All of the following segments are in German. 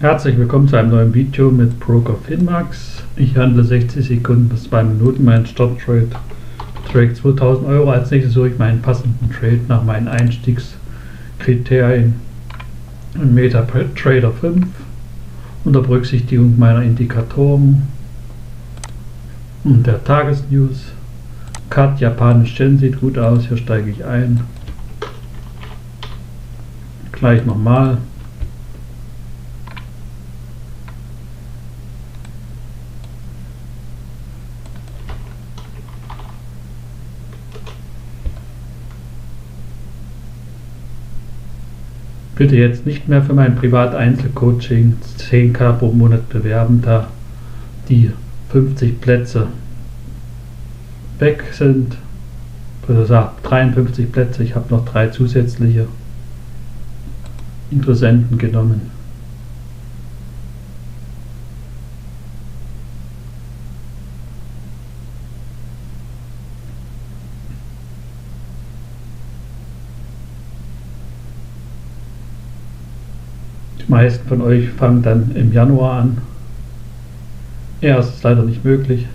Herzlich willkommen zu einem neuen Video mit Broker Finmax. Ich handle 60 Sekunden bis 2 Minuten meinen Start-Trade. Trade 2000 Euro. Als nächstes suche ich meinen passenden Trade nach meinen Einstiegskriterien in MetaTrader 5 unter Berücksichtigung meiner Indikatoren und der Tagesnews. Cut Japanisch Yen sieht gut aus, hier steige ich ein. Gleich nochmal. Bitte jetzt nicht mehr für mein Privat-Einzelcoaching 10k pro Monat bewerben, da die 50 Plätze weg sind. Also 53 Plätze, ich habe noch drei zusätzliche Interessenten genommen. Meisten von euch fangen dann im Januar an. Ja, ist leider nicht möglich.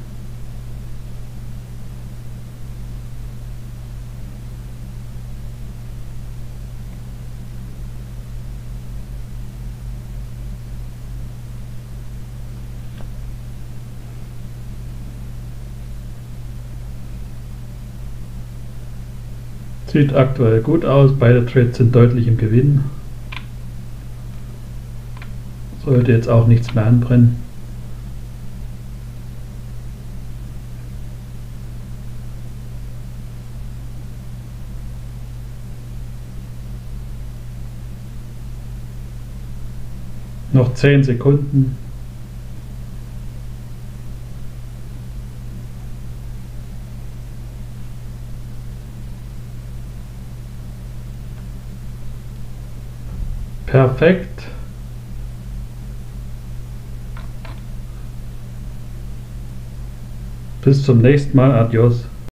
Sieht aktuell gut aus, beide Trades sind deutlich im Gewinn. Sollte jetzt auch nichts mehr anbrennen. Noch 10 Sekunden. Perfekt. Bis zum nächsten Mal. Adios.